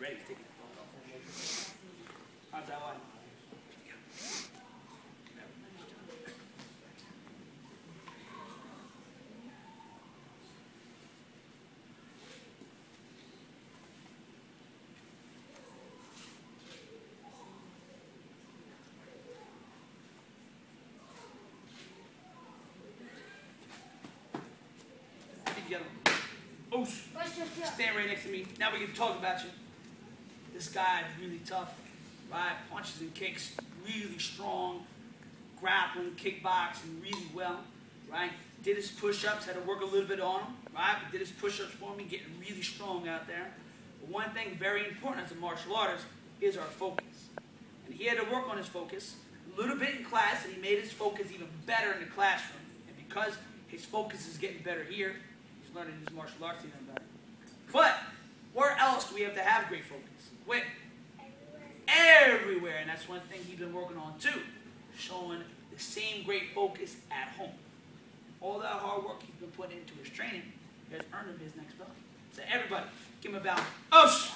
ready to take it off. How's that one? Together. Oh, stand right next to me. Now we can talk about you. This guy is really tough, right? Punches and kicks, really strong, grappling, kickboxing really well, right? Did his push-ups, had to work a little bit on them, right? But did his push-ups for me, getting really strong out there. But one thing very important as a martial artist is our focus. And he had to work on his focus a little bit in class, and he made his focus even better in the classroom. And because his focus is getting better here, he's learning his martial arts even better. But where else do we have to have great focus? Where? Everywhere. And that's one thing he's been working on too. Showing the same great focus at home. All that hard work he's been putting into his training has earned him his next belt. So everybody, give him a bow. Oh, oh, sh-